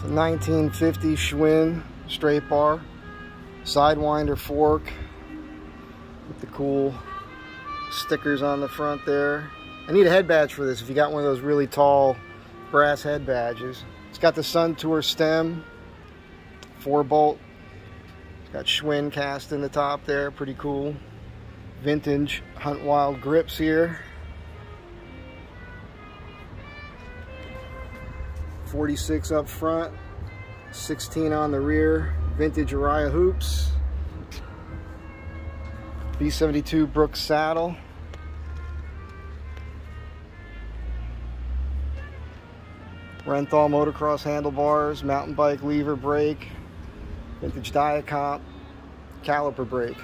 It's a 1950 Schwinn straight bar, Sidewinder fork with the cool stickers on the front there. I need a head badge for this if you got one of those really tall brass head badges. It's got the Sun Tour stem, four bolt. It's got Schwinn cast in the top there, pretty cool. Vintage Hunt Wilde grips here. 46 up front, 16 on the rear. Vintage Araya hoops. B72 Brooks saddle. Renthal motocross handlebars, mountain bike lever brake, vintage Dia-Compe caliper brake.